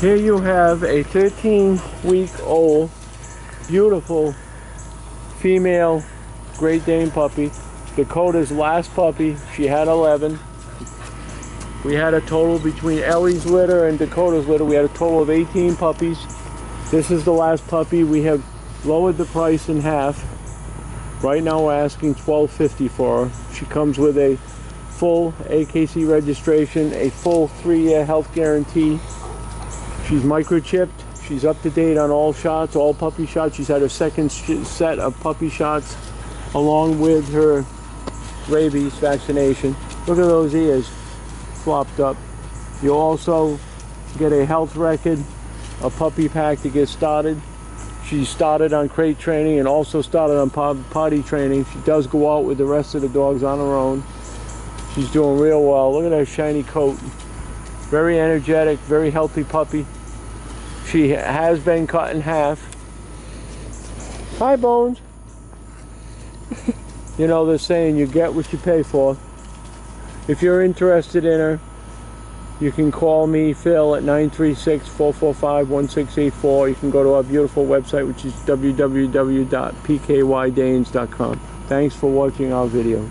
Here you have a 13 week old, beautiful female Great Dane puppy. Dakota's last puppy. She had 11. We had a total between Ellie's litter and Dakota's litter. We had a total of 18 puppies. This is the last puppy. We have lowered the price in half. Right now we're asking $12.50 for her. She comes with a full AKC registration, a full three-year health guarantee. She's microchipped. She's up to date on all shots, all puppy shots. She's had her second set of puppy shots along with her rabies vaccination. Look at those ears flopped up. You'll also get a health record, a puppy pack to get started. She started on crate training and also started on potty training. She does go out with the rest of the dogs on her own. She's doing real well. Look at her shiny coat. Very energetic, very healthy puppy. She has been cut in half. Hi, Bones. you know, they're saying you get what you pay for. If you're interested in her, you can call me, Phil, at 936-445-1684. You can go to our beautiful website, which is www.pkydanes.com. Thanks for watching our video.